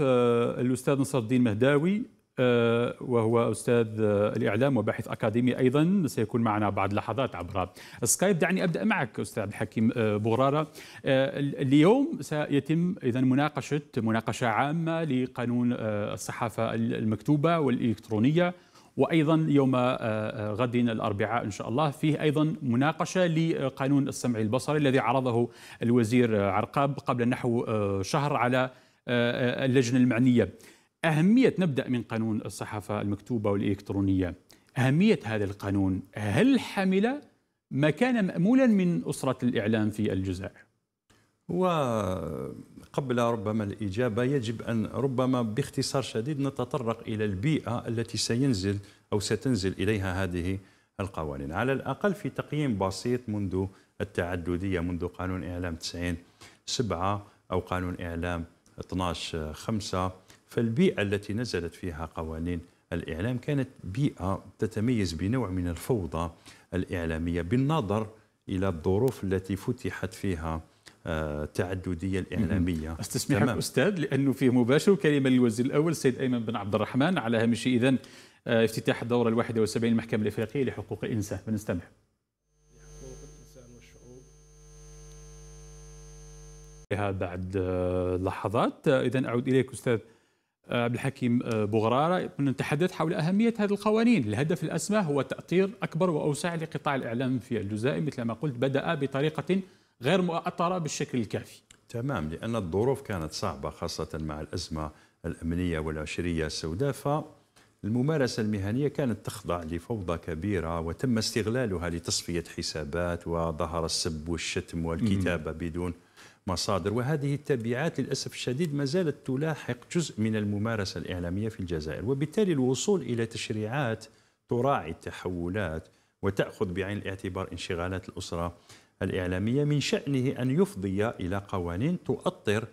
الأستاذ نصر الدين مهداوي وهو أستاذ الإعلام وباحث أكاديمي أيضا سيكون معنا بعد لحظات عبر سكايب دعني أبدأ معك أستاذ عبد الحكيم بغرارة اليوم سيتم إذا مناقشة مناقشة عامة لقانون الصحافة المكتوبة والإلكترونية وأيضا يوم غد الأربعاء إن شاء الله فيه أيضا مناقشة لقانون السمع البصري الذي عرضه الوزير عرقاب قبل نحو شهر على اللجنة المعنية. أهمية نبدأ من قانون الصحافة المكتوبة والإلكترونية. أهمية هذا القانون هل حمل ما كان مأمولا من أسرة الإعلام في الجزائر؟ وقبل ربما الإجابة يجب أن ربما باختصار شديد نتطرق إلى البيئة التي سينزل أو ستنزل إليها هذه القوانين على الأقل في تقييم بسيط منذ التعددية منذ قانون إعلام 90 سبعة أو قانون إعلام 12 5 فالبيئة التي نزلت فيها قوانين الإعلام كانت بيئة تتميز بنوع من الفوضى الإعلامية بالنظر إلى الظروف التي فتحت فيها التعددية الإعلامية. أستسمحك أستاذ لأنه فيه مباشر كلمة للوزير الأول السيد أيمن بن عبد الرحمن على هامش اذا افتتاح الدورة ال 71 المحكمه الإفريقية لحقوق الإنسان. بنستمع والشعوب بعد لحظات. اذا أعود إليك أستاذ عبد الحكيم بغرارة. نتحدث حول أهمية هذه القوانين. الهدف الأسمى هو تأطير أكبر وأوسع لقطاع الإعلام في الجزائر مثل ما قلت بدأ بطريقة غير مؤطرة بالشكل الكافي. تمام لأن الظروف كانت صعبة خاصة مع الأزمة الأمنية والعشرية السوداء. فالممارسة المهنية كانت تخضع لفوضى كبيرة وتم استغلالها لتصفية حسابات وظهر السب والشتم والكتابة بدون مصادر وهذه التبعات للأسف الشديد ما زالت تلاحق جزء من الممارسة الإعلامية في الجزائر. وبالتالي الوصول إلى تشريعات تراعي التحولات وتأخذ بعين الاعتبار انشغالات الأسرة الإعلامية من شأنه أن يفضي إلى قوانين تؤطر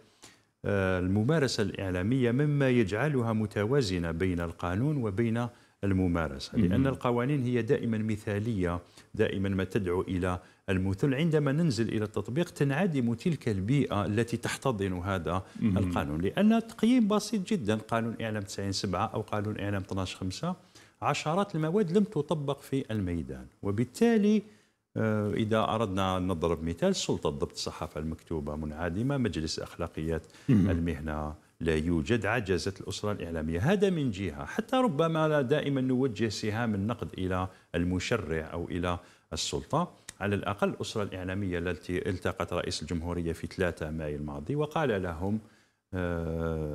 الممارسة الإعلامية مما يجعلها متوازنة بين القانون وبين الممارسة لأن القوانين هي دائما مثالية دائما ما تدعو إلى المثل. عندما ننزل إلى التطبيق تنعدم تلك البيئة التي تحتضن هذا القانون لأن تقييم بسيط جدا. قانون إعلام 90 7 أو قانون إعلام 12 5 عشرات المواد لم تطبق في الميدان. وبالتالي إذا أردنا أن نضرب مثال سلطة ضبط الصحافة المكتوبة منعدمة مجلس أخلاقيات المهنة لا يوجد عجزت الأسرة الإعلامية. هذا من جهة. حتى ربما دائما نوجه سهام النقد إلى المشرع أو إلى السلطة. على الأقل الأسرة الإعلامية التي التقت رئيس الجمهورية في 3 مايو الماضي وقال لهم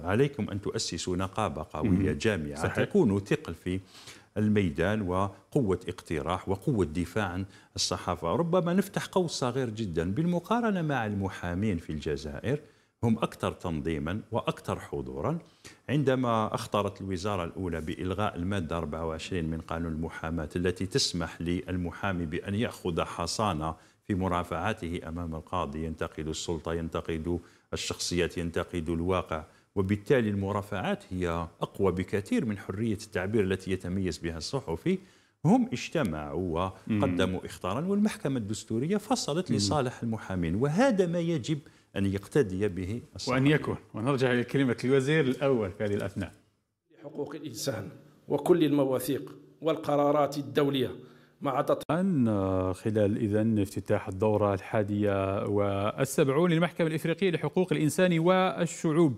عليكم أن تؤسسوا نقابة قوية جامعة صحيح. تكون ثقل في الميدان وقوة اقتراح وقوة دفاع عن الصحافة. ربما نفتح قوس صغير جدا. بالمقارنة مع المحامين في الجزائر هم أكثر تنظيما وأكثر حضورا. عندما أخطرت الوزارة الأولى بإلغاء المادة 24 من قانون المحاماة التي تسمح للمحامي بأن يأخذ حصانة في مرافعاته أمام القاضي ينتقد السلطة ينتقد الشخصيات ينتقد الواقع. وبالتالي المرافعات هي أقوى بكثير من حرية التعبير التي يتميز بها الصحفي. هم اجتمعوا وقدموا إخطارا والمحكمة الدستورية فصلت لصالح المحامين. وهذا ما يجب أن يقتدي به الصحفي وأن يكون. ونرجع إلى كلمة الوزير الأول في هذه الأثناء. حقوق الإنسان وكل المواثيق والقرارات الدولية مع الآن خلال إذا افتتاح الدورة الحادية والسبعون للمحكمة الإفريقية لحقوق الإنسان والشعوب.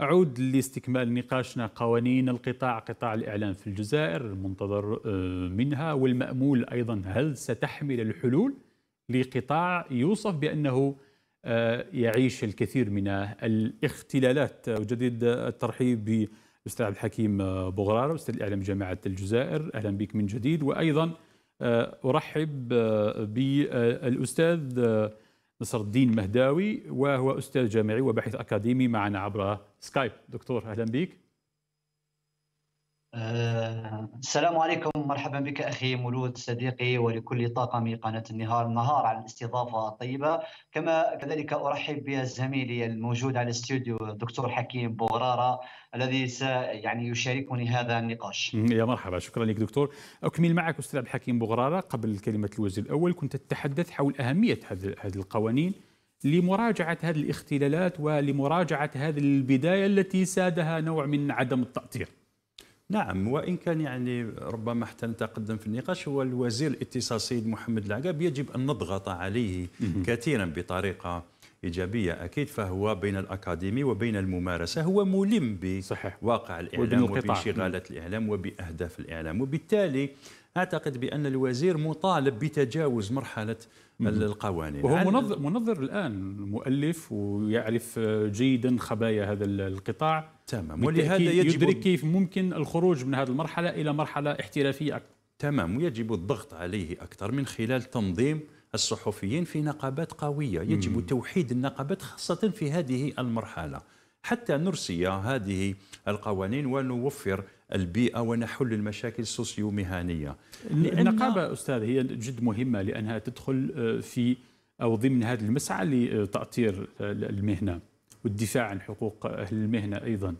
أعود لاستكمال نقاشنا قوانين القطاع قطاع الإعلام في الجزائر المنتظر منها والمأمول أيضا هل ستحمل الحلول لقطاع يوصف بأنه يعيش الكثير من الاختلالات. أجدد الترحيب بالأستاذ عبد الحكيم بغرار أستاذ الإعلام جامعة الجزائر. أهلا بك من جديد. وأيضا أرحب بالأستاذ نصر الدين مهداوي وهو أستاذ جامعي وباحث أكاديمي معنا عبر سكايب. دكتور أهلا بك. أه السلام عليكم. مرحبا بك أخي مولود صديقي ولكل طاقم قناة النهار. النهار على الاستضافة الطيبة. كما كذلك أرحب بزميلي الموجود على الاستوديو الدكتور حكيم بوغرارة الذي يعني يشاركني هذا النقاش. يا مرحبا. شكرا لك دكتور. أكمل معك أستاذ عبد الحكيم بوغرارة. قبل كلمة الوزير الأول كنت تتحدث حول أهمية هذه القوانين لمراجعة هذه الاختلالات ولمراجعة هذه البداية التي سادها نوع من عدم التأطير. نعم وإن كان يعني ربما حتى نتقدم في النقاش هو الوزير الاتصال السيد محمد العقاب يجب أن نضغط عليه كثيرا بطريقة إيجابية أكيد فهو بين الأكاديمي وبين الممارسة هو ملم بواقع الإعلام وبانشغالات الإعلام وبأهداف الإعلام وبالتالي أعتقد بأن الوزير مطالب بتجاوز مرحلة القوانين. وهو منظر, منظر الآن مؤلف ويعرف جيدا خبايا هذا القطاع. تمام. ولهذا يجب يدرك كيف ممكن الخروج من هذه المرحلة إلى مرحلة احترافية أكثر. تمام. ويجب الضغط عليه أكثر من خلال تنظيم الصحفيين في نقابات قوية. يجب مم. توحيد النقابات خاصة في هذه المرحلة. حتى نرسي هذه القوانين ونوفر البيئة ونحل المشاكل السوسيو مهنية النقابة أستاذ هي جد مهمة لأنها تدخل آه، في أو ضمن هذا المسعى لتأطير المهنة. والدفاع عن حقوق أهل المهنة أيضا.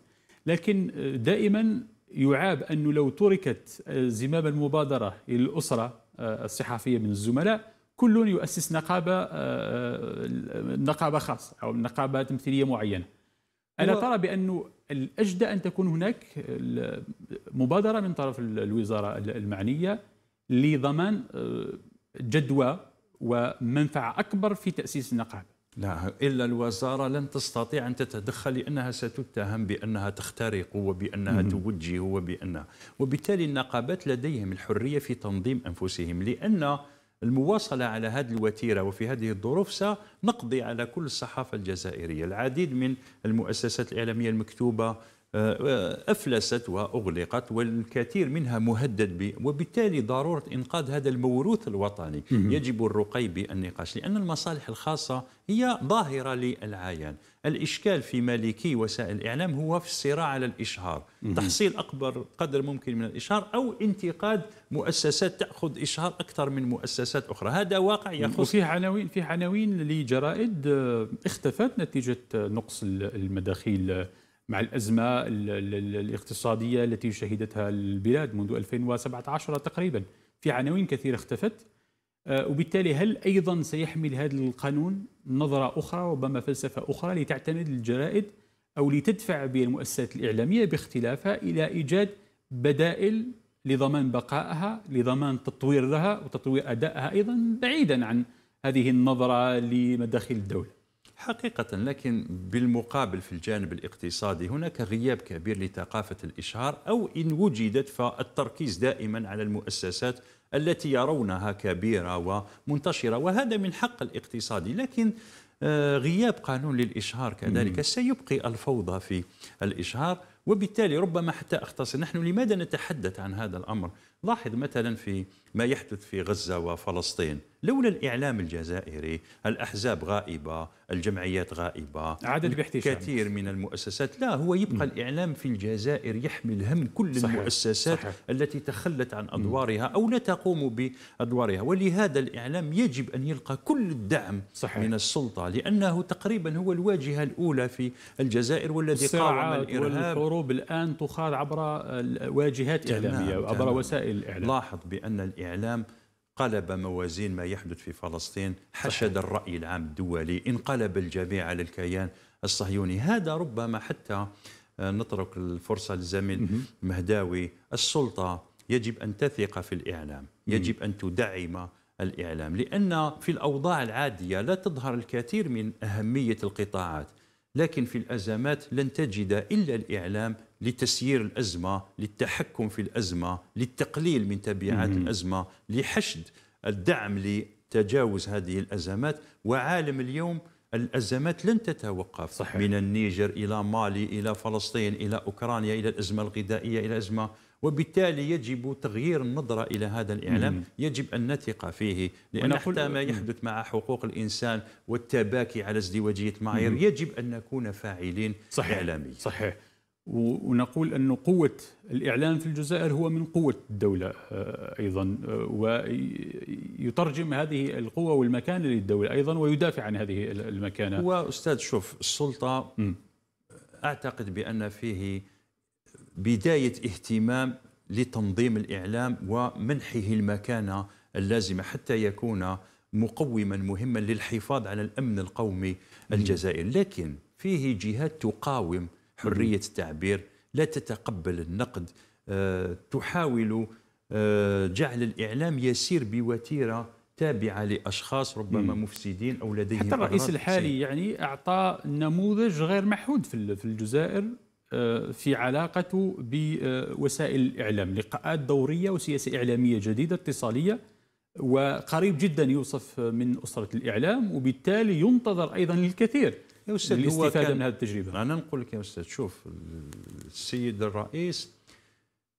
لكن دائما يعاب أنه لو تركت زمام المبادرة للأسرة الصحفية من الزملاء كل يؤسس نقابة نقابة خاصة أو نقابة تمثيلية معينة. ألا ترى بأنه الأجدى أن تكون هناك مبادرة من طرف الوزارة المعنية لضمان جدوى ومنفعة أكبر في تأسيس النقابة. لا إلا الوزارة لن تستطيع أن تتدخل لأنها ستتهم بأنها تخترق وبأنها توجه وبأنها وبالتالي النقابات لديهم الحرية في تنظيم أنفسهم لأن المواصلة على هذه الوتيرة وفي هذه الظروف سنقضي على كل الصحافة الجزائرية. العديد من المؤسسات الإعلامية المكتوبة أفلست وأغلقت والكثير منها مهدد ب وبالتالي ضرورة إنقاذ هذا الموروث الوطني. يجب الرقي بالنقاش لأن المصالح الخاصة هي ظاهرة للعيان. الإشكال في مالكي وسائل الإعلام هو في الصراع على الإشهار. تحصيل أكبر قدر ممكن من الإشهار أو انتقاد مؤسسات تأخذ إشهار أكثر من مؤسسات أخرى. هذا واقع يخص وفي عناوين في عناوين لجرائد آه، اختفت نتيجة نقص المداخيل مع الأزمة الاقتصادية التي شهدتها البلاد منذ 2017 تقريبا. في عناوين كثيرة اختفت. آه، وبالتالي هل أيضا سيحمل هذا القانون نظرة أخرى ربما فلسفة أخرى لتعتمد الجرائد أو لتدفع بالمؤسسات الإعلامية باختلافها إلى إيجاد بدائل لضمان بقائها لضمان تطويرها وتطوير أدائها أيضا بعيدا عن هذه النظرة لمداخل الدولة؟ حقيقة لكن بالمقابل في الجانب الاقتصادي هناك غياب كبير لثقافة الإشهار أو إن وجدت فالتركيز دائما على المؤسسات التي يرونها كبيرة ومنتشرة وهذا من حق الاقتصادي. لكن آه، غياب قانون للإشهار كذلك سيبقي الفوضى في الإشهار وبالتالي ربما حتى أختصر نحن لماذا نتحدث عن هذا الأمر؟ لاحظ مثلا في ما يحدث في غزة وفلسطين لولا الإعلام الجزائري الأحزاب غائبة الجمعيات غائبة عدد باحتشام كثير من المؤسسات لا هو يبقى م. الإعلام في الجزائر يحمل هم كل صحيح. المؤسسات صحيح. التي تخلت عن أدوارها أو لا تقوم بأدوارها ولهذا الإعلام يجب أن يلقى كل الدعم صحيح. من السلطة لأنه تقريبا هو الواجهة الأولى في الجزائر والذي قاوم الإرهاب والحروب الآن تخاض عبر واجهات إعلامية عبر وسائل الإعلام. لاحظ بأن الإعلام قلب موازين ما يحدث في فلسطين حشد الرأي العام الدولي انقلب الجميع على الكيان الصهيوني. هذا ربما حتى آه، نترك الفرصة للزميل مهداوي. السلطة يجب أن تثق في الإعلام يجب أن تدعم الإعلام لأن في الأوضاع العادية لا تظهر الكثير من أهمية القطاعات لكن في الأزمات لن تجد إلا الإعلام لتسيير الأزمة، للتحكم في الأزمة، للتقليل من تبعات الأزمة، لحشد الدعم لتجاوز هذه الأزمات، وعالم اليوم الأزمات لن تتوقف. صحيح. من النيجر إلى مالي إلى فلسطين إلى أوكرانيا إلى الأزمة الغذائية إلى الأزمة. وبالتالي يجب تغيير النظرة إلى هذا الإعلام. مم. يجب أن نثق فيه لأن حتى ما يحدث مع حقوق الإنسان والتباكي على ازدواجية المعايير يجب أن نكون فاعلين صحيح. إعلاميا صحيح. ونقول أن قوة الإعلام في الجزائر هو من قوة الدولة آه، أيضا آه، ويترجم هذه القوة والمكانة للدولة أيضا ويدافع عن هذه المكانة. هو أستاذ شوف السلطة م. أعتقد بأن فيه بداية اهتمام لتنظيم الإعلام ومنحه المكانة اللازمة حتى يكون مقوما مهما للحفاظ على الأمن القومي الجزائري. لكن فيه جهات تقاوم حرية التعبير لا تتقبل النقد. أه تحاول أه جعل الإعلام يسير بوتيرة تابعة لأشخاص ربما مفسدين أو لديهم حتى الرئيس الحالي يعني أعطى نموذج غير محود في الجزائر آه، في علاقته بوسائل الإعلام لقاءات دورية وسياسة إعلامية جديدة اتصالية وقريب جدا يوصف من أسرة الإعلام وبالتالي ينتظر أيضا الكثير. يا أستاذ للاستفاده من هذه التجربة. أنا نقول لك يا أستاذ شوف السيد الرئيس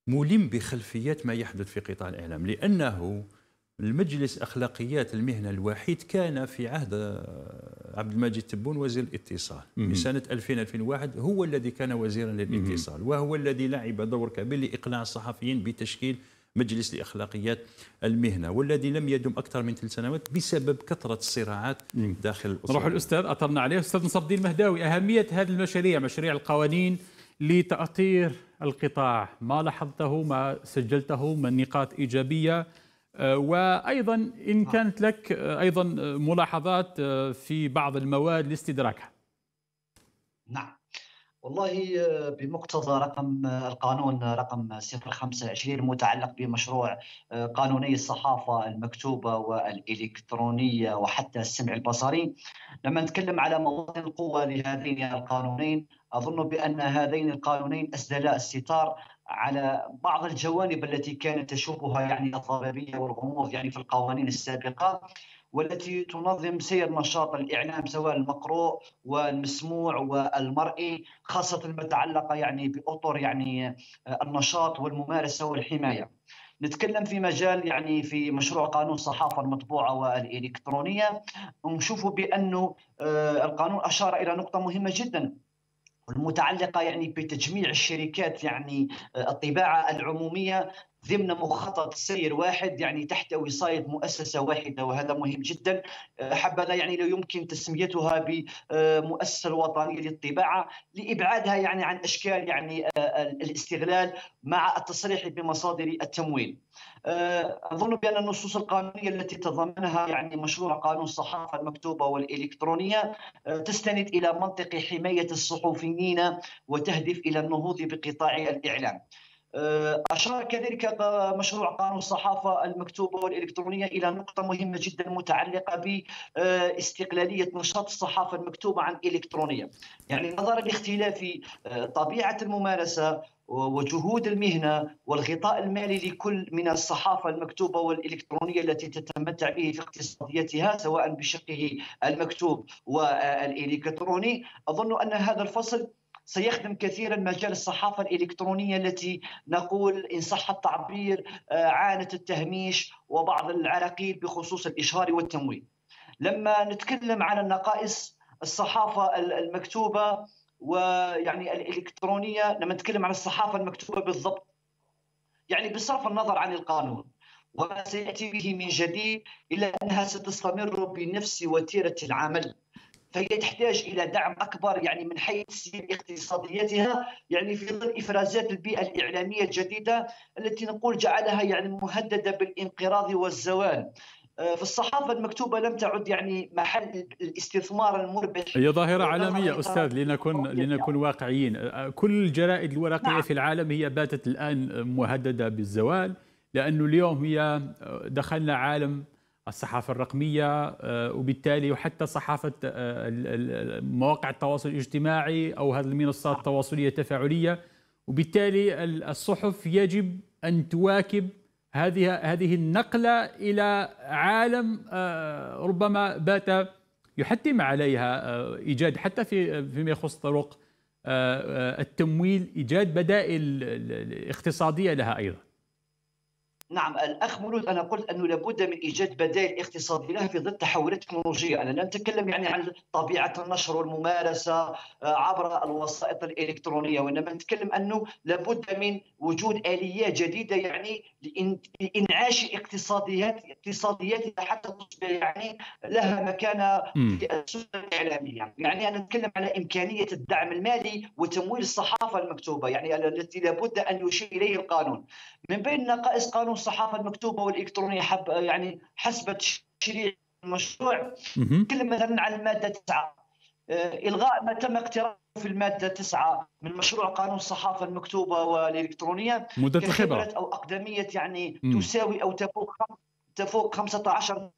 ملم بخلفيات ما يحدث في قطاع الإعلام لأنه المجلس أخلاقيات المهنة الوحيد كان في عهد عبد المجيد تبون وزير الاتصال. من سنة 2000 2001 هو الذي كان وزيرا للإتصال وهو الذي لعب دور كبير لاقناع الصحفيين بتشكيل مجلس لإخلاقيات المهنة والذي لم يدم أكثر من ثلاث سنوات بسبب كثرة الصراعات داخل الأسرة. نروح الاستاذ أطرنا عليه. أستاذ نصر الدين المهداوي أهمية هذه المشاريع مشاريع القوانين لتأطير القطاع. ما لاحظته؟ ما سجلته؟ من نقاط إيجابية؟ آه، وأيضا إن كانت لك آه، أيضا ملاحظات آه، في بعض المواد لاستدراكها. نعم. والله بمقتضى رقم القانون رقم 025 المتعلق بمشروع قانوني الصحافة المكتوبة والإلكترونية وحتى السمع البصري. لما نتكلم على مواطن القوة لهذين القانونين أظن بأن هذين القانونين أسدلا الستار على بعض الجوانب التي كانت تشوبها يعني الضرريه والغموض يعني في القوانين السابقة. والتي تنظم سير نشاط الإعلام سواء المقروء والمسموع والمرئي خاصة ما تعلق يعني بأطر يعني النشاط والممارسة والحماية. نتكلم في مجال يعني في مشروع قانون الصحافه المطبوعة والإلكترونية نشوف بأنه آه، القانون أشار إلى نقطة مهمة جدا المتعلقة يعني بتجميع الشركات يعني آه، الطباعة العمومية ضمن مخطط سير واحد يعني تحت وصاية مؤسسة واحدة وهذا مهم جدا آه، حبذا يعني لو يمكن تسميتها بمؤسسة الوطنية للطباعة لإبعادها يعني عن أشكال يعني آه، الاستغلال مع التصريح بمصادر التمويل. آه، أظن بأن النصوص القانونية التي تضمنها يعني مشروع قانون الصحافة المكتوبة والإلكترونية تستند إلى منطق حماية الصحفيين وتهدف إلى النهوض بقطاع الإعلام. أشار كذلك مشروع قانون الصحافة المكتوبة والإلكترونية إلى نقطة مهمة جدا متعلقة باستقلالية نشاط الصحافة المكتوبة عن الإلكترونية يعني نظرا لاختلاف آه، طبيعة الممارسة وجهود المهنة والغطاء المالي لكل من الصحافة المكتوبة والإلكترونية التي تتمتع به في اقتصاديتها سواء بشقه المكتوب والإلكتروني. أظن أن هذا الفصل سيخدم كثيرا مجال الصحافة الإلكترونية التي نقول إن صح التعبير آه، عانت التهميش وبعض العراقيل بخصوص الإشهار والتمويل. لما نتكلم عن النقائص الصحافة المكتوبة ويعني الإلكترونية لما نتكلم عن الصحافة المكتوبة بالضبط يعني بصرف النظر عن القانون. وما سيأتي به من جديد إلا أنها ستستمر بنفس وتيرة العمل. فهي تحتاج إلى دعم أكبر يعني من حيث سير اقتصاديتها يعني في ظل إفرازات البيئة الإعلامية الجديدة التي نقول جعلها يعني مهددة بالانقراض والزوال. آه، في الصحافة المكتوبة لم تعد يعني محل الاستثمار المربح. هي ظاهرة عالمية أستاذ لنكون لنكون واقعيين. آه، كل الجرائد الورقية نعم. في العالم هي باتت الآن مهددة بالزوال لأنه اليوم هي آه، دخلنا عالم الصحافة الرقمية آه، وبالتالي وحتى صحافة آه، مواقع التواصل الاجتماعي أو هذه المنصات التواصلية التفاعلية. وبالتالي الصحف يجب أن تواكب هذه هذه النقلة إلى عالم آه، ربما بات يحتم عليها إيجاد حتى في فيما يخص طرق التمويل إيجاد بدائل اقتصادية لها أيضا. نعم الأخ مولود أنا قلت أنه لابد من إيجاد بدائل اقتصادية لها في ظل التحولات التكنولوجية، أنا لا نتكلم يعني عن طبيعة النشر والممارسة آه، عبر الوسائط الإلكترونية وإنما نتكلم أنه لابد من وجود اليات جديدة يعني لإنعاش اقتصاديات اقتصادياتها حتى تصبح يعني لها مكانة في السوق الإعلامية، يعني أنا نتكلم على إمكانية الدعم المالي وتمويل الصحافة المكتوبة يعني التي لابد أن يشير إليه القانون. من بين نقائص قانون الصحافة المكتوبة والإلكترونية حب يعني حسب تشريع المشروع. نتكلم مثلا عن المادة 9 آه، إلغاء ما تم اقتراحه في المادة 9 من مشروع قانون الصحافة المكتوبة والإلكترونية. مدة الخبرة. أو أقدمية يعني م. تساوي أو تفوق تفوق 15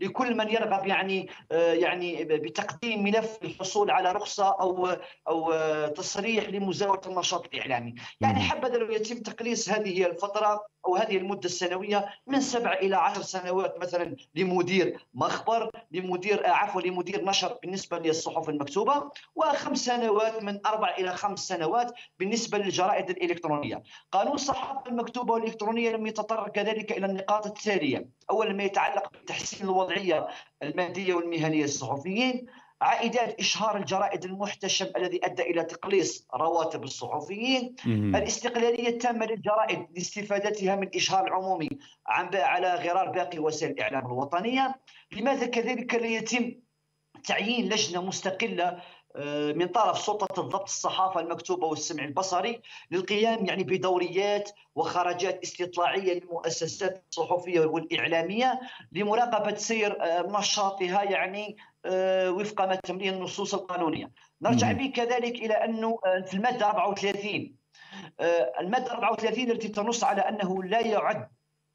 لكل من يرغب يعني آه، يعني بتقديم ملف للحصول على رخصة أو أو تصريح لمزاولة النشاط الإعلامي، يعني حبذا لو يتم تقليص هذه الفترة أو هذه المدة السنوية من سبع إلى عشر سنوات مثلا لمدير مخبر لمدير آه، عفوا لمدير نشر بالنسبة للصحف المكتوبة وخمس سنوات من أربع إلى خمس سنوات بالنسبة للجرائد الإلكترونية. قانون الصحافة المكتوبة والإلكترونية لم يتطرق كذلك إلى النقاط التالية، اولا ما يتعلق بتحسين الوضعية المادية والمهنية للصحفيين، عائدات إشهار الجرائد المحتشم الذي أدى إلى تقليص رواتب الصحفيين. الاستقلالية التامة للجرائد لاستفادتها من إشهار العمومي على غرار باقي وسائل الإعلام الوطنية. لماذا كذلك لا يتم تعيين لجنة مستقلة من طرف سلطة الضبط الصحافة المكتوبة والسمع البصري للقيام يعني بدوريات وخرجات استطلاعية للمؤسسات الصحفية والإعلامية لمراقبة سير آه، نشاطها يعني آه، وفق ما تمليه النصوص القانونية. نرجع به كذلك إلى أنه في المادة 34 المادة 34 التي تنص على أنه لا يعد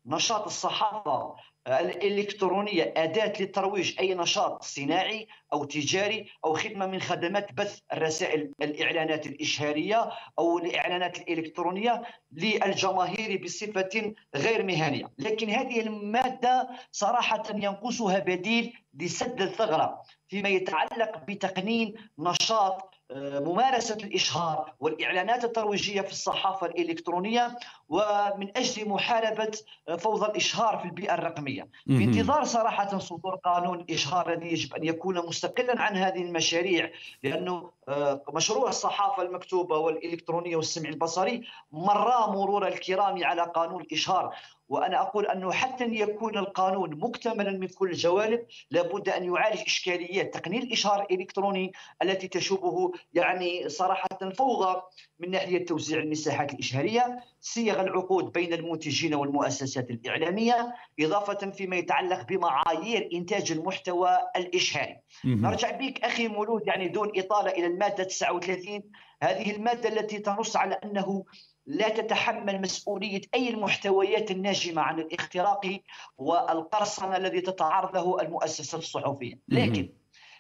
نشاط الصحافة الإلكترونية أداة لترويج أي نشاط صناعي أو تجاري أو خدمة من خدمات بث الرسائل الإعلانات الإشهارية أو الإعلانات الإلكترونية للجماهير بصفة غير مهنية. لكن هذه المادة صراحة ينقصها بديل لسد الثغرة فيما يتعلق بتقنين نشاط ممارسة الإشهار والإعلانات الترويجية في الصحافة الإلكترونية ومن أجل محاربة فوضى الإشهار في البيئة الرقمية. بانتظار صراحة صدور قانون الإشهار الذي يجب أن يكون مستقلا عن هذه المشاريع لأنه آه، مشروع الصحافة المكتوبة والإلكترونية والسمع البصري مر مرور الكرام على قانون الإشهار. وأنا أقول أنه حتى ان يكون القانون مكتملا من كل الجوانب لابد أن يعالج اشكاليات تقنين الإشهار الإلكتروني التي تشوبه يعني صراحة فوضى من ناحية توزيع المساحات الإشهارية، صيغ العقود بين المنتجين والمؤسسات الإعلامية، إضافة فيما يتعلق بمعايير إنتاج المحتوى الإشهاري. نرجع بك أخي مولود يعني دون إطالة إلى المادة 39 هذه المادة التي تنص على أنه لا تتحمل مسؤولية أي المحتويات الناجمة عن الاختراق والقرصنة الذي تتعرض له المؤسسات الصحفية. لكن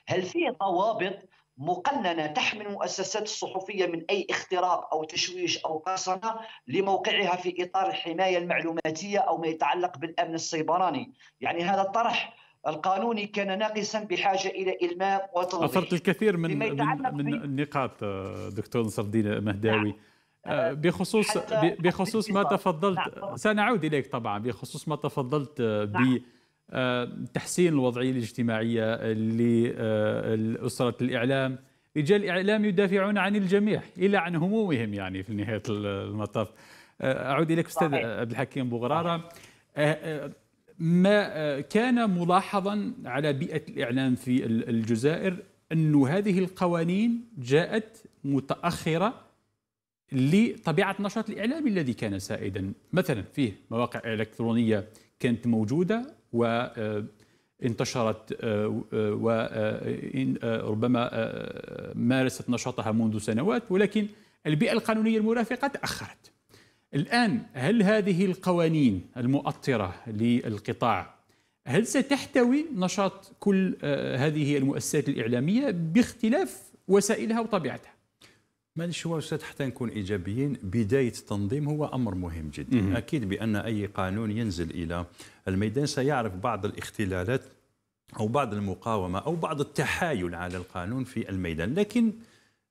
هل في ضوابط مقننة تحمي المؤسسات الصحفية من أي اختراق أو تشويش أو قرصنة لموقعها في إطار الحماية المعلوماتية أو ما يتعلق بالأمن السيبراني؟ يعني هذا الطرح القانوني كان ناقصا بحاجة إلى المام وتوضيح. أثرت الكثير من من, من النقاط دكتور نصر الدين مهداوي. نعم. آه، بخصوص بخصوص ما تفضلت نعم. سنعود إليك طبعا بخصوص ما تفضلت نعم. بتحسين الوضعية الاجتماعية لاسره الإعلام. رجال الإعلام يدافعون عن الجميع إلى عن همومهم يعني في نهاية المطاف. آه، أعود إليك أستاذ عبد الحكيم بوغراره آه، ما كان ملاحظا على بيئة الإعلام في الجزائر أن هذه القوانين جاءت متأخرة لطبيعة النشاط الاعلامي الذي كان سائدا. مثلا فيه مواقع إلكترونية كانت موجودة وانتشرت آه، وربما آه، آه، مارست نشاطها منذ سنوات ولكن البيئة القانونية المرافقة تأخرت. الآن هل هذه القوانين المؤطرة للقطاع هل ستحتوي نشاط كل هذه المؤسسات الإعلامية باختلاف وسائلها وطبيعتها؟ معلش هو أستاذ حتى نكون إيجابيين؟ بداية التنظيم هو أمر مهم جدا. مم. أكيد بأن أي قانون ينزل إلى الميدان سيعرف بعض الاختلالات أو بعض المقاومة أو بعض التحايل على القانون في الميدان. لكن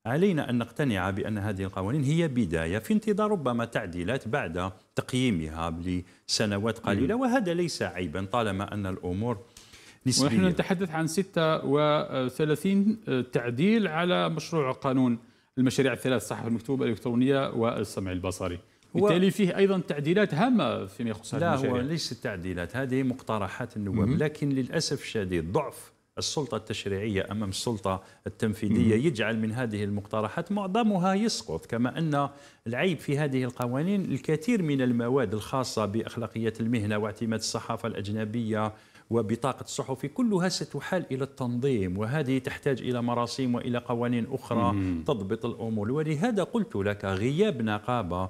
علينا أن نقتنع بأن هذه القوانين هي بداية في انتظار ربما تعديلات بعد تقييمها لسنوات قليلة وهذا ليس عيبا طالما أن الأمور نسبية. ونحن نتحدث عن 36 تعديل على مشروع قانون. المشاريع الثلاث الصحافه المكتوبة الإلكترونية والسمع البصري. بالتالي فيه أيضا تعديلات هامة فيما يخص هذه المشاريع لا هو ليس تعديلات هذه مقترحات النواب. لكن للأسف الشديد ضعف السلطة التشريعية أمام السلطة التنفيذية يجعل من هذه المقترحات معظمها يسقط كما أن العيب في هذه القوانين الكثير من المواد الخاصة بأخلاقيات المهنة واعتماد الصحافة الأجنبية وبطاقة الصحفي كلها ستحال إلى التنظيم وهذه تحتاج إلى مراسيم وإلى قوانين أخرى تضبط الأمور. ولهذا قلت لك غياب نقابة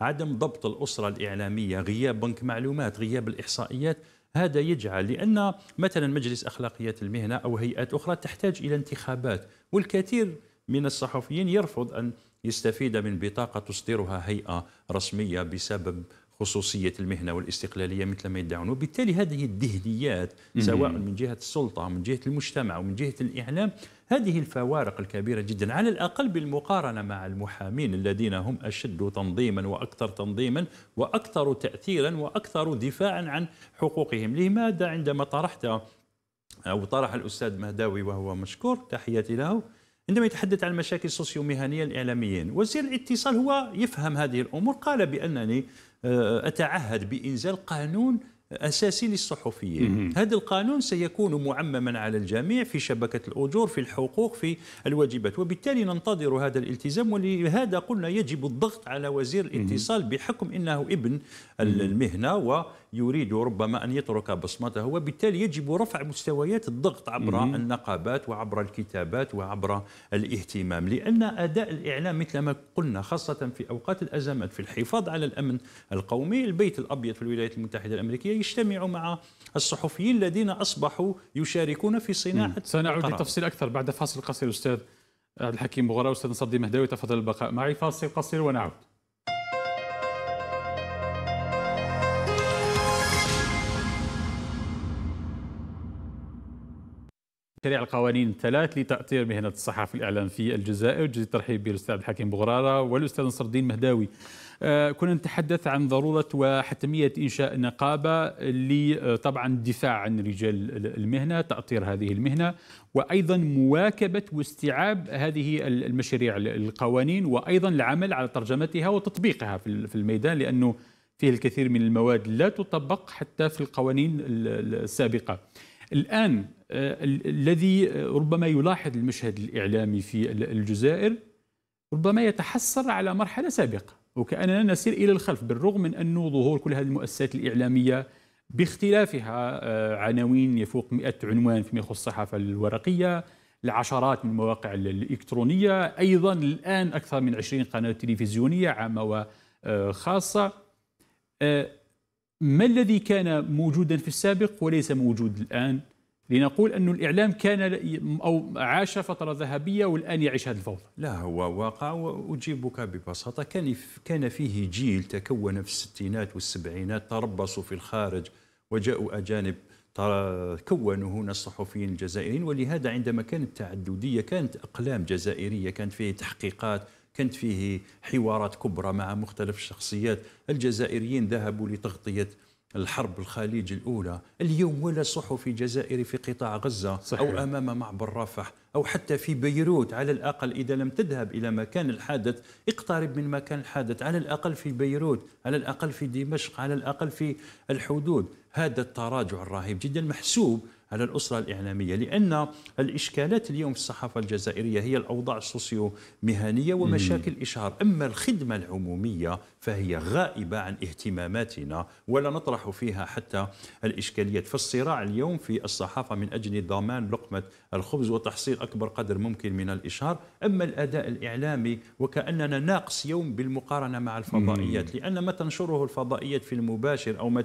عدم ضبط الأسرة الإعلامية غياب بنك معلومات غياب الإحصائيات هذا يجعل لأن مثلا مجلس أخلاقيات المهنة أو هيئات أخرى تحتاج إلى انتخابات والكثير من الصحفيين يرفض أن يستفيد من بطاقة تصدرها هيئة رسمية بسبب خصوصية المهنة والاستقلالية مثل ما يدعون. وبالتالي هذه الدهنيات سواء من جهة السلطة من جهة المجتمع ومن جهة الإعلام هذه الفوارق الكبيرة جدا. على الأقل بالمقارنة مع المحامين الذين هم أشد تنظيما وأكثر تنظيما وأكثر تأثيرا وأكثر دفاعا عن حقوقهم. لماذا عندما طرحت أو طرح الأستاذ مهداوي وهو مشكور تحياتي له عندما يتحدث عن المشاكل السوسيو مهنيه للاعلاميين، وزير الاتصال هو يفهم هذه الأمور، قال بأنني آه، أتعهد بإنزال قانون أساسي للصحفيين. هذا القانون سيكون معمما على الجميع في شبكة الأجور في الحقوق في الواجبات. وبالتالي ننتظر هذا الالتزام ولهذا قلنا يجب الضغط على وزير الاتصال بحكم إنه ابن المهنة ويريد ربما أن يترك بصمته وبالتالي يجب رفع مستويات الضغط عبر النقابات وعبر الكتابات وعبر الاهتمام لأن أداء الإعلام مثل ما قلنا خاصة في أوقات الأزمات في الحفاظ على الأمن القومي البيت الأبيض في الولايات المتحدة الأمريكية يجتمع مع الصحفيين الذين أصبحوا يشاركون في صناعة سنعود لتفصيل أكثر بعد فاصل قصير أستاذ عبد الحكيم بغراء أستاذ نصدي مهداوي تفضل البقاء معي. فاصل قصير ونعود. تشريع القوانين الثلاث لتأطير مهنة الصحافة الإعلام في الجزائر. جزيل الترحيب بالأستاذ الحكيم بغرارة والأستاذ نصر الدين مهداوي. آه، كنا نتحدث عن ضرورة وحتمية إنشاء نقابة لطبعا الدفاع عن رجال المهنة تأطير هذه المهنة وأيضا مواكبة واستيعاب هذه المشاريع القوانين وأيضا العمل على ترجمتها وتطبيقها في الميدان لأنه فيه الكثير من المواد لا تطبق حتى في القوانين السابقة. الآن الذي ربما يلاحظ المشهد الإعلامي في الجزائر ربما يتحسر على مرحلة سابقة وكأننا نسير إلى الخلف بالرغم من أنه ظهور كل هذه المؤسسات الإعلامية باختلافها آه، عناوين يفوق 100 عنوان فيما يخص الصحافة الورقية العشرات من المواقع الإلكترونية أيضا الآن أكثر من 20 قناة تلفزيونية عامة وخاصة آه، ما الذي كان موجودا في السابق وليس موجود الآن؟ لنقول أن الإعلام كان أو عاش فترة ذهبية والآن يعيش هذه الفوضى. لا هو واقع وأجيبك ببساطة. كان كان فيه جيل تكون في الستينات والسبعينات تربصوا في الخارج وجاءوا أجانب كونوا هنا الصحفيين الجزائريين. ولهذا عندما كانت التعددية كانت أقلام جزائرية كانت فيه تحقيقات كانت فيه حوارات كبرى مع مختلف الشخصيات. الجزائريين ذهبوا لتغطية الحرب الخليج الأولى اليوم ولا صحفي جزائري في قطاع غزة صحيح. أو أمام معبر رفح أو حتى في بيروت. على الأقل إذا لم تذهب إلى مكان الحادث اقترب من مكان الحادث. على الأقل في بيروت على الأقل في دمشق على الأقل في الحدود. هذا التراجع الرهيب جدا محسوب على الأسرة الإعلامية لأن الإشكالات اليوم في الصحافة الجزائرية هي الأوضاع السوسيو مهنية ومشاكل الإشهار أما الخدمة العمومية فهي غائبة عن اهتماماتنا ولا نطرح فيها حتى الإشكاليات. فالصراع اليوم في الصحافة من أجل ضمان لقمة الخبز وتحصيل أكبر قدر ممكن من الإشهار. أما الأداء الإعلامي وكأننا ناقص يوم بالمقارنة مع الفضائيات لأن ما تنشره الفضائيات في المباشر أو ما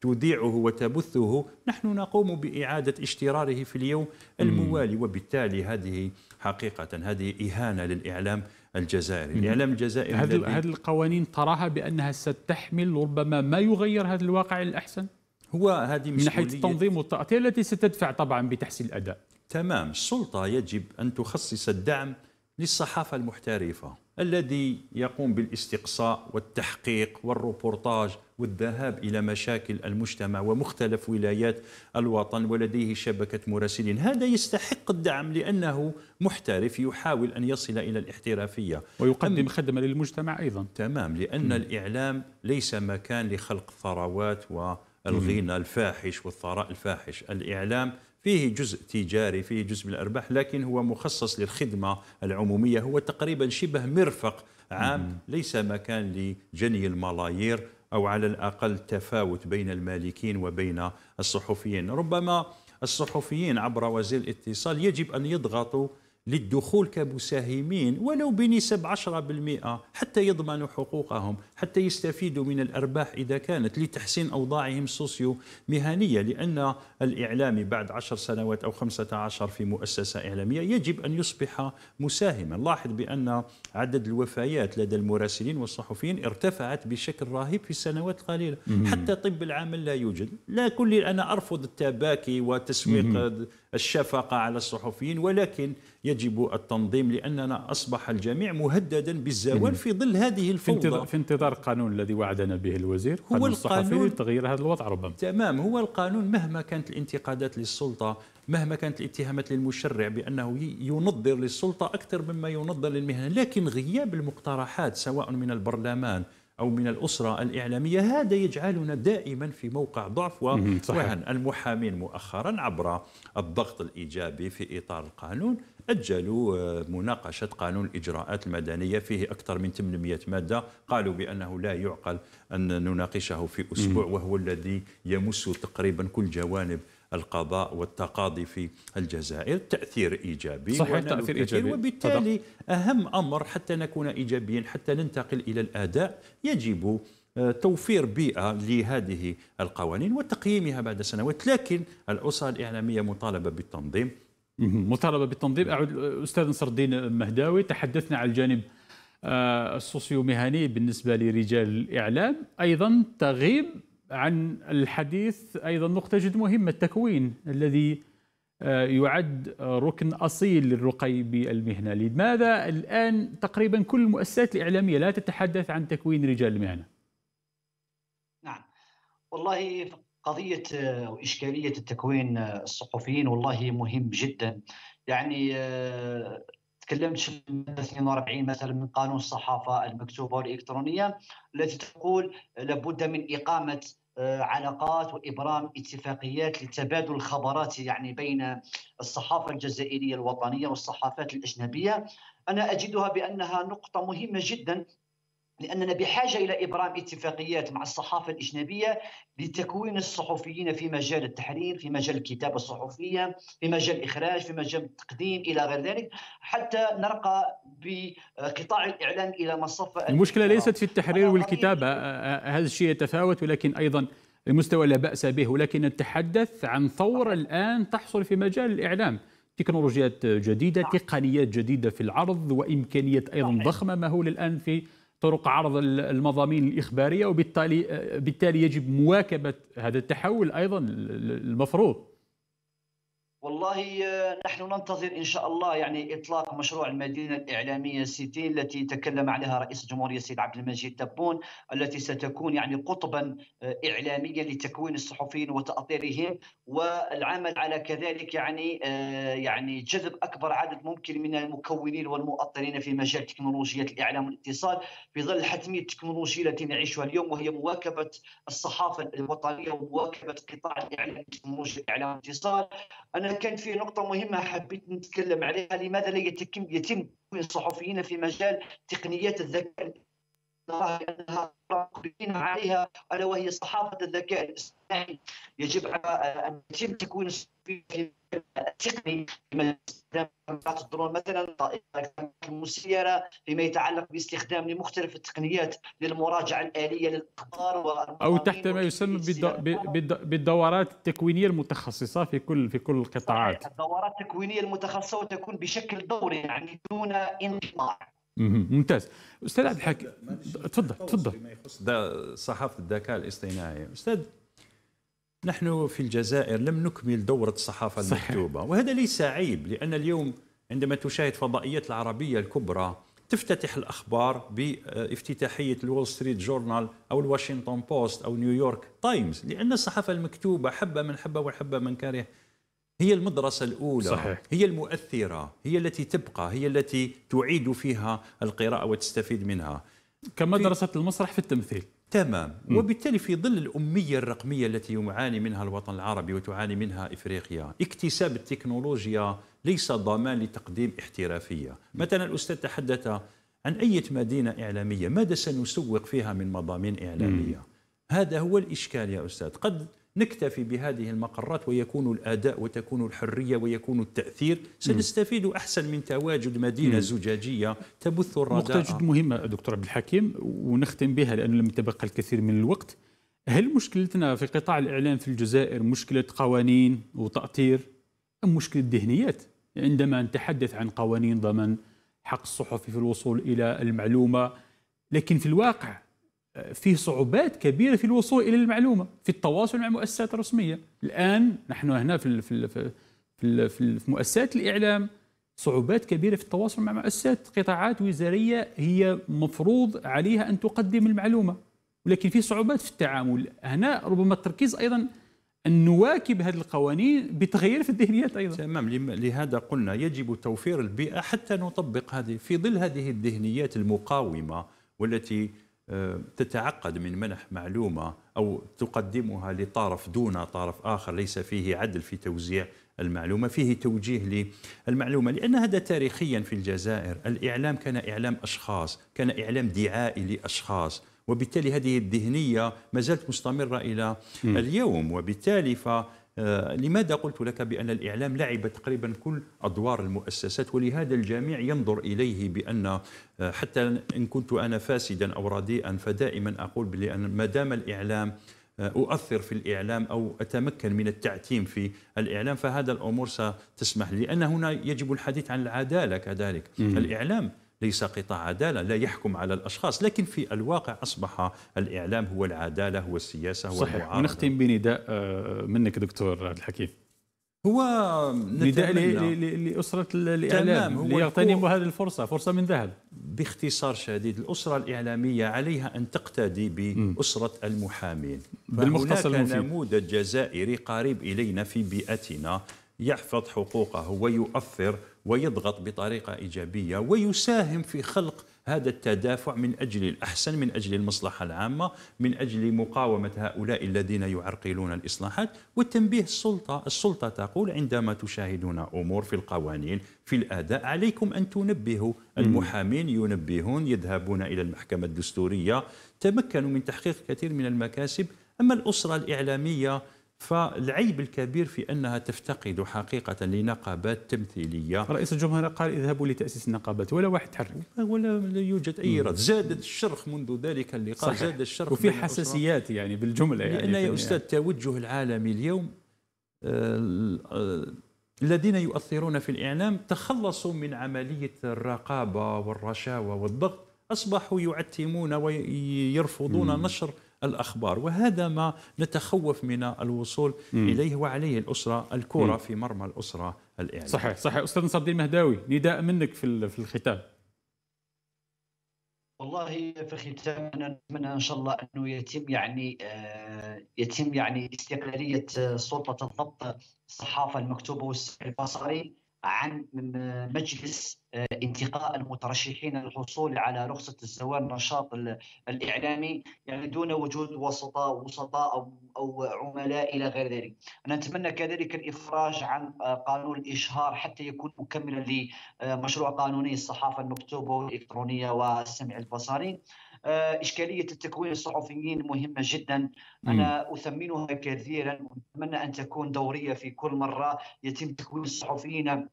تذيعه وتبثه نحن نقوم بإعادة اشتراره في اليوم الموالي وبالتالي هذه حقيقة هذه إهانة للإعلام الجزائري. الإعلام الجزائري هذه هذه القوانين تراها بأنها ستحمل ربما ما يغير هذا الواقع الأحسن؟ هو هذه من ناحية التنظيم والتأطير التي ستدفع طبعا بتحسين الأداء. تمام. السلطة يجب أن تخصص الدعم للصحافة المحترفة الذي يقوم بالاستقصاء والتحقيق والروبورتاج والذهاب إلى مشاكل المجتمع ومختلف ولايات الوطن ولديه شبكة مراسلين، هذا يستحق الدعم لأنه محترف يحاول أن يصل إلى الاحترافية ويقدم خدمة للمجتمع أيضا. تمام لأن م. الإعلام ليس مكان لخلق ثروات والغنى الفاحش والثراء الفاحش، الإعلام فيه جزء تجاري فيه جزء من الأرباح لكن هو مخصص للخدمة العمومية. هو تقريبا شبه مرفق عام ليس مكان لجني الملايير أو على الأقل تفاوت بين المالكين وبين الصحفيين. ربما الصحفيين عبر وزير الاتصال يجب أن يضغطوا للدخول كمساهمين ولو بنسب 10% حتى يضمنوا حقوقهم حتى يستفيدوا من الأرباح إذا كانت لتحسين أوضاعهم السوسيو مهنية لأن الإعلامي بعد عشر سنوات أو خمسة عشر في مؤسسة إعلامية يجب أن يصبح مساهما. لاحظ بأن عدد الوفيات لدى المراسلين والصحفيين ارتفعت بشكل رهيب في السنوات القليلة حتى طب العمل لا يوجد. لا كل أنا أرفض التباكي وتسويق الشفقة على الصحفيين ولكن يجب التنظيم لأننا أصبح الجميع مهددا بالزوال في ظل هذه الفوضى. في انتظار القانون الذي وعدنا به الوزير هو القانون لتغيير هذا الوضع ربما. تمام هو القانون مهما كانت الانتقادات للسلطة مهما كانت الاتهامات للمشرع بأنه ينظر للسلطة أكثر مما ينظر للمهنة لكن غياب المقترحات سواء من البرلمان أو من الأسرة الإعلامية هذا يجعلنا دائما في موقع ضعف ووهن المحامين مؤخرا عبر الضغط الإيجابي في إطار القانون أجلوا آه، مناقشة قانون الإجراءات المدنية فيه أكثر من 800 مادة. قالوا بأنه لا يعقل أن نناقشه في أسبوع وهو الذي يمس تقريبا كل جوانب القضاء والتقاضي في الجزائر تأثير إيجابي صحيح تأثير إيجابي. وبالتالي. أهم أمر حتى نكون إيجابيين حتى ننتقل إلى الأداء يجب آه، توفير بيئة لهذه القوانين وتقييمها بعد سنوات. لكن الأسرة الإعلامية مطالبة بالتنظيم. مطالبة بالتنظيم. أعود أستاذ نصر الدين مهداوي تحدثنا عن الجانب آه، السوسيو مهني بالنسبة لرجال الإعلام. أيضا تغيب عن الحديث أيضا نقطة جد مهمة التكوين الذي آه، يعد ركن أصيل للرقي بالمهنة. لماذا الآن تقريبا كل المؤسسات الإعلامية لا تتحدث عن تكوين رجال المهنة؟ نعم. والله قضية أو إشكالية التكوين الصحفيين والله مهم جدا. يعني آه، تكلمت في 42 مثلا من قانون الصحافة المكتوبة والإلكترونية التي تقول لابد من إقامة آه، علاقات وإبرام اتفاقيات لتبادل الخبرات يعني بين الصحافة الجزائرية الوطنية والصحافات الأجنبية. أنا أجدها بأنها نقطة مهمة جدا لأننا بحاجة إلى إبرام اتفاقيات مع الصحافة الأجنبية لتكوين الصحفيين في مجال التحرير، في مجال الكتابة الصحفية، في مجال الإخراج، في مجال التقديم إلى غير ذلك، حتى نرقى بقطاع الإعلام إلى مصف المشكلة ليست في التحرير والكتابة. هذا الشيء يتفاوت ولكن أيضا المستوى لا بأس به. ولكن نتحدث عن ثورة الآن تحصل في مجال الإعلام. تكنولوجيات جديدة، تقنيات جديدة في العرض وإمكانيات أيضا ضخمة مهوله الان في طرق عرض المضامين الإخبارية وبالتالي بالتالي يجب مواكبة هذا التحول أيضا المفروض. والله آه، نحن ننتظر إن شاء الله يعني إطلاق مشروع المدينة الإعلامية سيتي التي تكلم عليها رئيس الجمهورية السيد عبد المجيد تبون التي ستكون يعني قطبا آه، اعلاميا لتكوين الصحفيين وتأطيرهم. والعمل على كذلك يعني آه، يعني جذب أكبر عدد ممكن من المكونين والمؤطرين في مجال تكنولوجيا الإعلام والاتصال في ظل الحتميه التكنولوجيه التي نعيشها اليوم وهي مواكبة الصحافة الوطنية ومواكبة قطاع الإعلام تكنولوجيا الإعلام والاتصال. أنا كان في نقطة مهمة حبيت نتكلم عليها لماذا لا يتم يتم الصحفيين في مجال تقنيات الذكاء؟ مقبلين عليها ألا وهي صحافة الذكاء الاصطناعي. يجب أن يتم تكوين الصحفيين التقني فيما الدرون مثلا طائرة المسيرة فيما يتعلق باستخدام لمختلف التقنيات للمراجعة الآلية للأخبار أو تحت ما يسمى بالدورات التكوينية المتخصصة في كل في كل القطاعات. الدورات التكوينية المتخصصة وتكون بشكل دوري يعني دون انقطاع. ممتاز. أستاذ عبد الحكيم تفضل تفضل. صحافة الذكاء الاصطناعي. أستاذ نحن في الجزائر لم نكمل دورة الصحافة صحيح. المكتوبة وهذا ليس عيب لأن اليوم عندما تشاهد فضائيات العربية الكبرى تفتتح الأخبار بافتتاحية الول ستريت جورنال أو الواشنطن بوست أو نيويورك تايمز لأن الصحافة المكتوبة حبة من حبة وحبة من كاره هي المدرسة الأولى صحيح. هي المؤثرة هي التي تبقى هي التي تعيد فيها القراءة وتستفيد منها كمدرسة المسرح في التمثيل تمام. م. وبالتالي في ظل الأمية الرقمية التي يعاني منها الوطن العربي وتعاني منها إفريقيا اكتساب التكنولوجيا ليس ضمان لتقديم احترافية. مثلا الأستاذ تحدث عن أي مدينة إعلامية؟ ماذا سنسوق فيها من مضامين إعلامية؟ م. هذا هو الإشكال يا أستاذ. قد نكتفي بهذه المقرات ويكون الأداء وتكون الحرية ويكون التأثير. سنستفيد أحسن من تواجد مدينة مم. زجاجية تبث الرداء نقطه جد مهمة دكتور عبد الحكيم ونختم بها لأنه لم يتبقى الكثير من الوقت. هل مشكلتنا في قطاع الإعلام في الجزائر مشكلة قوانين وتأطير أم مشكلة ذهنيات؟ عندما نتحدث عن قوانين ضمن حق الصحفي في الوصول إلى المعلومة لكن في الواقع فيه صعوبات كبيرة في الوصول إلى المعلومة في التواصل مع المؤسسات الرسميه الآن نحن هنا في في في, في مؤسسات الإعلام صعوبات كبيرة في التواصل مع مؤسسات قطاعات وزارية هي مفروض عليها أن تقدم المعلومة. ولكن في صعوبات في التعامل. هنا ربما التركيز أيضا أن نواكب هذه القوانين بتغيير في الذهنيات أيضا. تمام. لهذا قلنا يجب توفير البيئة حتى نطبق هذه في ظل هذه الذهنيات المقاومة والتي تتعقد من منح معلومة أو تقدمها لطرف دون طرف آخر ليس فيه عدل في توزيع المعلومة، فيه توجيه للمعلومة لأن هذا تاريخيا في الجزائر، الإعلام كان إعلام أشخاص، كان إعلام دعائي لأشخاص، وبالتالي هذه الذهنية ما زالت مستمرة إلى اليوم، وبالتالي ف لماذا قلت لك بأن الإعلام لعب تقريبا كل أدوار المؤسسات؟ ولهذا الجميع ينظر إليه بأن آه، حتى إن كنت أنا فاسدا أو رديئا فدائما أقول بأن ما دام الإعلام آه، أؤثر في الإعلام أو أتمكن من التعتيم في الإعلام فهذا الأمور ستسمح لي. لأن هنا يجب الحديث عن العدالة كذلك. الإعلام ليس قطاع عدالة لا يحكم على الأشخاص. لكن في الواقع أصبح الإعلام هو العدالة هو السياسة هو صحيح. المعارضة. ونختم بنداء آه، منك دكتور عبد الحكيم. هو نداء لأسرة الإعلام ليغتنموا هذه الفرصة فرصة من ذهب. باختصار شديد الأسرة الإعلامية عليها أن تقتدي بأسرة المحامين. بالمختصر هناك نموذج جزائري قريب إلينا في بيئتنا يحفظ حقوقه ويؤثر ويضغط بطريقة إيجابية ويساهم في خلق هذا التدافع من أجل الأحسن من أجل المصلحة العامة من أجل مقاومة هؤلاء الذين يعرقلون الإصلاحات. والتنبيه السلطة السلطة تقول عندما تشاهدون أمور في القوانين في الأداء عليكم أن تنبهوا. المحامين ينبهون يذهبون إلى المحكمة الدستورية تمكنوا من تحقيق كثير من المكاسب. أما الأسرة الإعلامية فالعيب الكبير في أنها تفتقد حقيقة لنقابات تمثيلية. رئيس الجمهورية قال اذهبوا لتأسيس النقابات ولا واحد تحرك ولا لا يوجد أي رد. زادت الشرخ منذ ذلك اللقاء صحيح. زاد الشرخ وفي حساسيات يعني بالجملة يعني لأن يا أستاذ التوجه العالمي اليوم آه، آه، الذين يؤثرون في الإعلام تخلصوا من عملية الرقابة والرشاوى والضغط أصبحوا يعتمون ويرفضون مم. نشر الأخبار. وهذا ما نتخوف من الوصول مم. إليه وعليه الأسرة الكرة في مرمى الأسرة الإعلامية. صحيح صحيح. أستاذ نصر الدين مهداوي نداء منك في في الختام. والله في الختام أنا نتمنى إن شاء الله أنه يتم يعني آه يتم يعني استقلالية سلطة الضبط الصحافة المكتوبة والسمع البصري. عن مجلس آه، انتقاء المترشحين للحصول على رخصة الزواج النشاط الإعلامي يعني دون وجود وسطاء وسطاء أو, أو عملاء إلى غير ذلك. أنا أتمنى كذلك الإفراج عن آه، قانون الإشهار حتى يكون مكملا لمشروع قانوني الصحافة المكتوبة والإلكترونية والسمع البصري. آه، إشكالية التكوين الصحفيين مهمة جدا. أنا أثمنها كثيرا وأتمنى أن تكون دورية في كل مرة يتم تكوين الصحفيين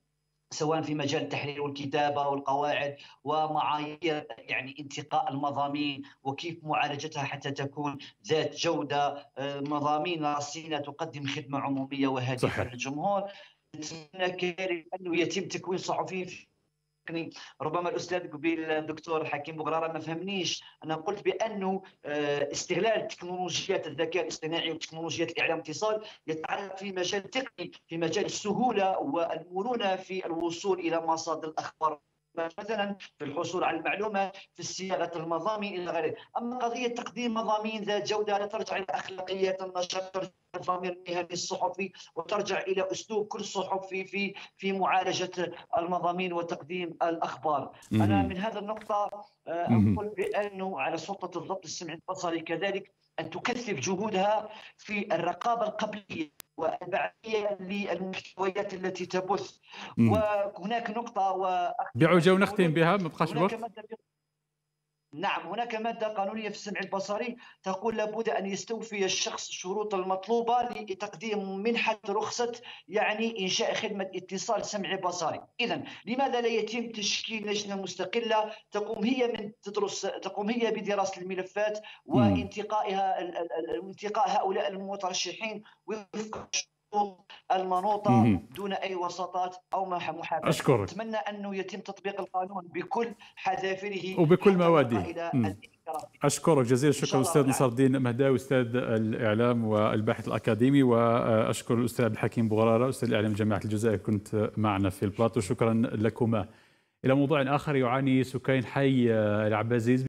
سواء في مجال التحرير والكتابة والقواعد ومعايير يعني انتقاء المضامين وكيف معالجتها حتى تكون ذات جودة. آه، مضامين رصينه تقدم خدمة عمومية وهادفة للجمهور. نتمنى أنه يتم تكوين صحفيين يعني ربما الأستاذ قبيل الدكتور حكيم بغرارة ما فهمنيش. أنا قلت بأنه آه، استغلال تكنولوجيات الذكاء الاصطناعي وتكنولوجيات الإعلام والاتصال يتعلق في مجال تقني في مجال السهولة والمرونة في الوصول إلى مصادر الأخبار. مثلا في الحصول على المعلومة في صياغه المضامين إلى غيره، أما قضية تقديم مضامين ذات جودة لا ترجع إلى أخلاقيات النشر ترجع الضمير المهني الصحفي وترجع إلى أسلوب كل صحفي في في معالجة المضامين وتقديم الأخبار. أنا من هذا النقطة آه، أقول بأنه على سلطة الضبط السمعي البصري كذلك أن تكثف جهودها في الرقابة القبلية. والبعثيه للمحتويات التي تبث. وهناك نقطة و بعجه ونختم بها ما بقاش وقت نعم هناك مادة قانونية في السمع البصري تقول لابد أن يستوفي الشخص الشروط المطلوبة لتقديم منحة رخصة يعني إنشاء خدمة اتصال سمعي بصري. إذا لماذا لا يتم تشكيل لجنة مستقلة تقوم هي من تدرس تقوم هي بدراسة الملفات وانتقائها انتقاء هؤلاء المترشحين وفق المنوطة دون أي وساطات أو محاباة أشكرك. أتمنى أنه يتم تطبيق القانون بكل حذافيره وبكل مواده أشكرك جزيل الشكر أستاذ نصر الدين مهداوي أستاذ الإعلام والباحث الأكاديمي وأشكر الأستاذ عبد الحكيم بغرارة أستاذ الإعلام جامعة الجزائر كنت معنا في البلاطو. شكرا لكما. إلى موضوع آخر يعاني سكان حي العبازيز